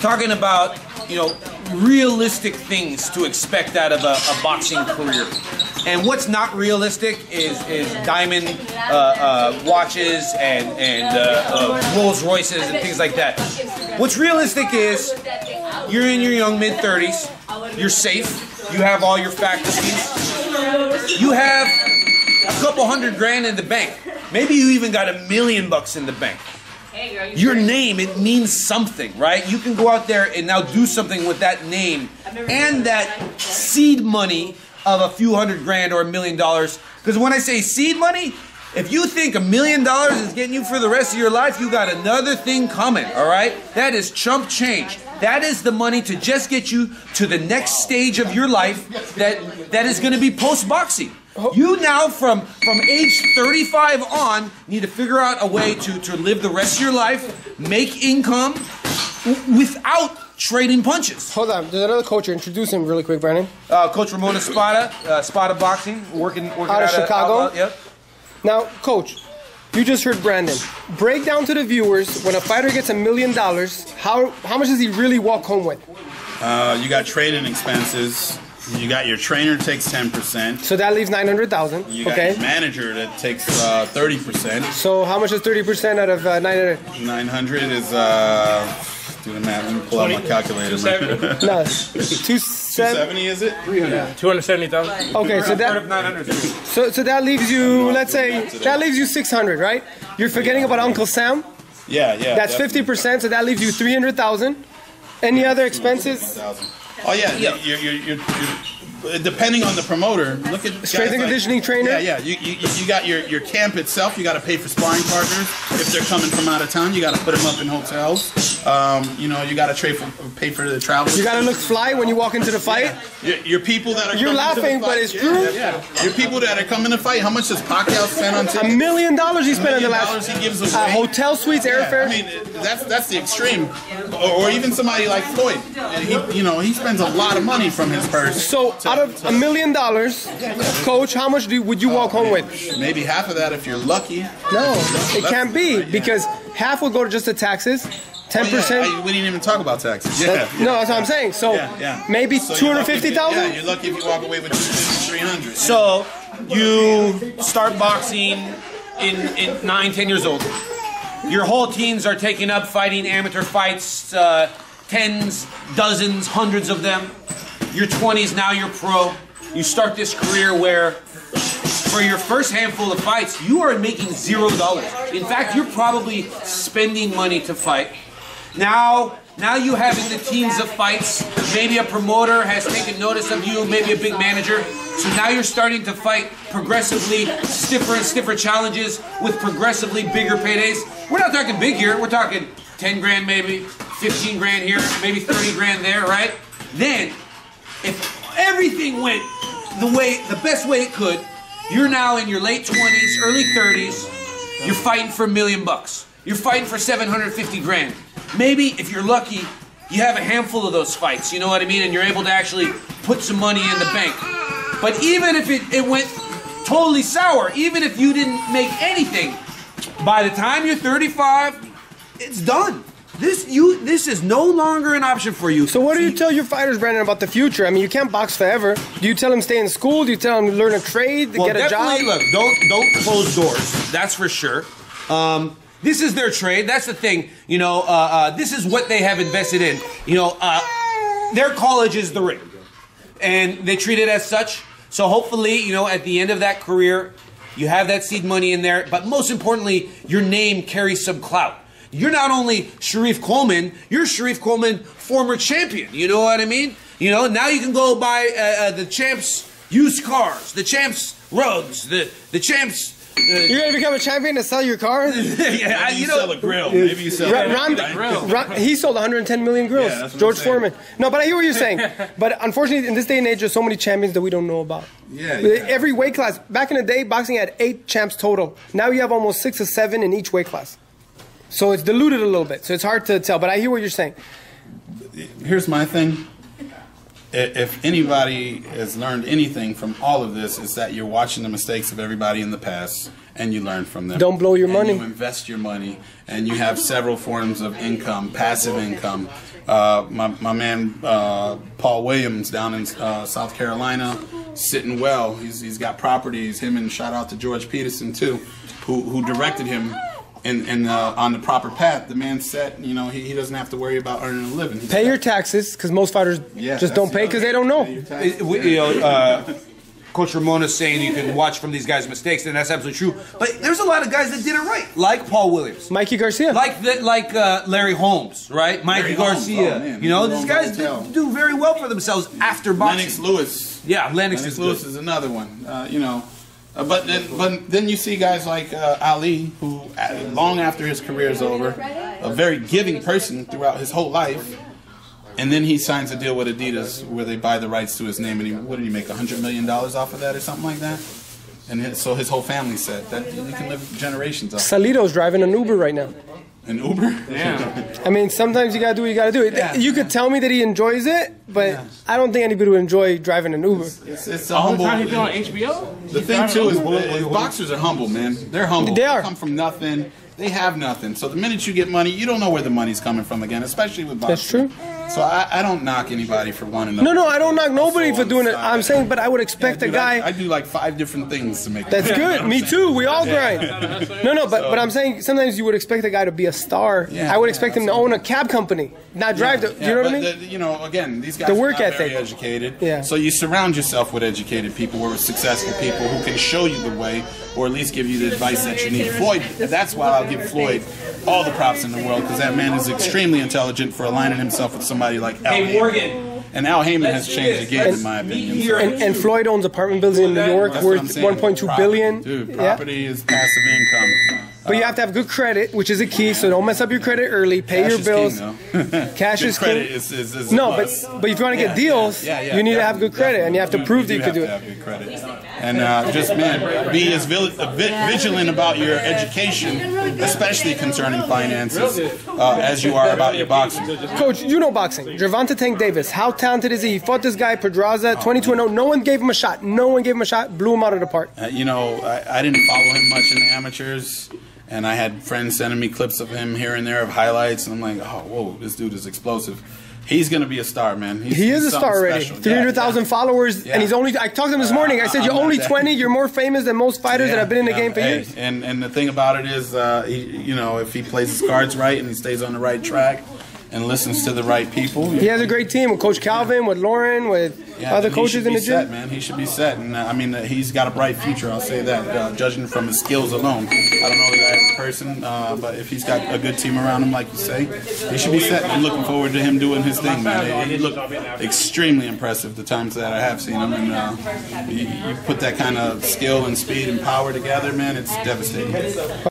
Talking about, you know, realistic things to expect out of a, a boxing career. And what's not realistic is is diamond uh, uh, watches and and uh, uh, Rolls Royces and things like that. What's realistic is you're in your young mid 30s. You're safe. You have all your faculties. You have a couple hundred grand in the bank. Maybe you even got a million bucks in the bank. Your name, it means something, right? You can go out there and now do something with that name and that seed money of a few hundred grand or a million dollars. Because when I say seed money, if you think a million dollars is getting you for the rest of your life, you got another thing coming, all right? That is chump change. That is the money to just get you to the next stage of your life that that is going to be post boxing. You now, from from age 35 on, need to figure out a way to to live the rest of your life, make income w- without trading punches. Hold on, there's another coach. here. Introduce him really quick, Brandon. Uh, Coach Ramona Spada, uh, Spada Boxing, working working Out of out Chicago? out- yep. Now, coach, you just heard Brandon. Break down to the viewers when a fighter gets a million dollars, how how much does he really walk home with? Uh, you got training expenses. You got your trainer takes ten percent. So that leaves nine hundred thousand. You got Okay. your manager that takes uh, thirty percent. So how much is thirty percent out of uh, nine hundred? Nine hundred is uh, do the math. Let me pull out my calculator. Two No, two seven. seventy is it? 270,000. Okay, so that so so that leaves you. Let's say that leaves you six hundred, right? You're forgetting about Uncle Sam. Yeah, yeah. That's fifty percent. So that leaves you three hundred thousand. Any other expenses? Oh yeah, You're, you're, you're, you're, depending on the promoter. Look at Strength and like- conditioning trainer? Yeah, yeah. You, you, you got your, your camp itself. You got to pay for sparring partners. If they're coming from out of town, you got to put them up in hotels. Um, you know, you got to trade for, pay for the travel. You gotta look fly when you walk into the fight. Your, your people that are You're coming laughing, to but it's yeah, true. Yeah, yeah. Your people that are coming to fight. How much does Pacquiao spend on A million dollars he spent in the last he gives uh, hotel suites, Yeah, airfare. I mean, that's that's the extreme. Or, or even somebody like Floyd. He, you know, he spends a lot of money from his purse. so to- out of a million dollars, coach, how much do, would you walk home with? maybe half of that if you're lucky. No, it can't be because half will go to just the taxes, ten Oh, yeah, percent. I- we didn't even talk about taxes. Yeah. No, that's what I'm saying. So Yeah, yeah. maybe So two you're lucky if you- Yeah, you're lucky if you walk away with 300. So you start boxing in, in nine, ten years old. Your whole teens are taking up fighting amateur fights, uh, tens, dozens, hundreds of them. Your 20s, now you're pro. You start this career where, for your first handful of fights, you are making zero dollars. In fact, you're probably spending money to fight. Now, now you have in the teens of fights. Maybe a promoter has taken notice of you. Maybe a big manager. So now you're starting to fight progressively stiffer and stiffer challenges with progressively bigger paydays. We're not talking big here. We're talking 10 grand, maybe 15 grand here, maybe 30 grand there, right? Then, if everything went the way, the best way it could, you're now in your late 20s, early 30s. You're fighting for a million bucks. You're fighting for 750 grand. Maybe if you're lucky, you have a handful of those fights. You know what I mean? And you're able to actually put some money in the bank. But even if it, it went totally sour, even if you didn't make anything, by the time you're 35, it's done. This you this is no longer an option for you. So what do you tell your fighters, Brandon, about the future? I mean, you can't box forever. Do you tell them stay in school? Do you tell them to learn a trade, to well, get a job? definitely, Look, don't don't close doors. That's for sure. Um, this is their trade. That's the thing. You know, uh, uh, this is what they have invested in. You know, uh, their college is the ring, and they treat it as such. So hopefully, you know, at the end of that career, you have that seed money in there. But most importantly, your name carries some clout. You're not only Sharif Coleman, you're Sharif Coleman, former champion. You know what I mean? You know, now you can go buy uh, uh, the champs used cars, the champs rugs, the the champs. Uh, You're gonna become a champion to sell your car? yeah, I- Maybe you you sell a grill. Maybe you sell Ra- a Ram- grill. Ra- he sold 110 million grills. Yeah, George Foreman. No, but I hear what you're saying. but unfortunately, in this day and age, there's so many champions that we don't know about. Yeah, yeah. Every weight class. Back in the day, boxing had eight champs total. Now you have almost six or seven in each weight class. So it's diluted a little bit. So it's hard to tell. But I hear what you're saying. Here's my thing. If anybody has learned anything from all of this, is that you're watching the mistakes of everybody in the past and you learn from them. Don't blow your And money. You invest your money, and you have several forms of income, passive income. Uh, my, my man uh, Paul Williams down in uh, South Carolina, sitting well. He's, he's got properties. Him and shout out to George Peterson too, who, who directed him in, in uh, on the proper path. The man set, you know, he, he doesn't have to worry about earning a living. He's Pay got- your taxes because most fighters Yeah, just don't pay because they don't thing. Pay your know. taxes. It- we- you know, uh, Coach Ramona's saying you can watch from these guys' mistakes, and that's absolutely true. But there's a lot of guys that did it right, like Paul Williams, Mikey Garcia. like the, like uh, Larry Holmes, right? Mikey Larry Holmes, Garcia. oh, man, you know, these guys long did, do very well for themselves after boxing. Lennox Lewis. Yeah, Lennox, Lennox is Lewis good. is another one. Uh, you know, uh, but then but then you see guys like uh, Ali, who uh, long after his career is over, a very giving person throughout his whole life, and then he signs a deal with Adidas where they buy the rights to his name, and he what did he make hundred million dollars off of that or something like that? And his, so his whole family said that you can live generations off Salito's driving an Uber right now. an Uber. Yeah. I mean, sometimes you gotta do what you gotta do. Yeah. You could tell me that he enjoys it, but I don't think anybody would enjoy driving an Uber. It's, it's a All the humble. time he been on HBO. The thing too is, is boxers are humble, man. They're humble. They are. come from nothing. They have nothing. So the minute you get money, you don't know where the money's coming from again, especially with boxers. That's true. So I, I don't knock anybody for wanting to. No, no, I don't knock nobody for doing it. I'm saying, but I would Yeah, expect a guy. I, I do like five different things to make. That's money. good. Me too. We all grind. No, no, but but I'm saying sometimes you would expect a guy to be a star. Yeah, I would yeah, expect him to own a cab company, not drive. the, Yeah, you know what I mean? the- you know, again, these guys The are work not ethic. very educated. Yeah. So you surround yourself with educated people or with successful people who can show you the way, or at least give you the advice that you need. Floyd, that's why I'll give Floyd all the props in the world because that man is extremely intelligent for aligning himself with somebody like Al Hey, Morgan. And Al Haymon has Let's do changed the game, Let's in my opinion. So- And, and Floyd owns apartment buildings in New York That's what I'm worth saying. 1.2 Property- Dude, Yeah. property is passive income. But you have to have good credit, which is a key. So don't mess up your credit early. Pay Cash your is bills. king. Cash Good is credit king. is, is, is a No, but but if you want to Yeah, get deals, yeah, yeah, you need to have good credit, and you have to prove that you do can do have it. to have good credit. And uh, just man, be as vil- uh, vi- vigilant about your education, especially concerning finances, uh, as you are about your boxing. Coach, you know boxing. Gervonta Tank Davis, how talented is he? He fought this guy, Pedraza, 22 0. No one gave him a shot. No one gave him a shot. Blew him out of the park. Uh, you know, I, I didn't follow him much in the amateurs, and I had friends sending me clips of him here and there of highlights, and I'm like, oh, whoa, this dude is explosive. He's gonna be a star, man. He's, He is a star already. special. Yeah, 300,000 yeah. followers, Yeah. and he's only. I talked to him this morning. I said, You're I'm only 20. You're more famous than most fighters that have been in the game for Hey, years. And and the thing about it is, uh, he, you know, if he plays his cards right and he stays on the right track and listens to the right people, He has a great team with Coach Calvin, with Lauren, with yeah, other coaches in the set, gym. man. He should be set, and uh, I mean, uh, he's got a bright future. I'll say that, uh, judging from his skills alone. I don't know the guy as a person, uh, but if he's got a good team around him, like you say, he should be set. I'm looking forward to him doing his thing, man. He, he looked extremely impressive the times that I have seen him, and uh, you, you put that kind of skill and speed and power together, man. It's devastating.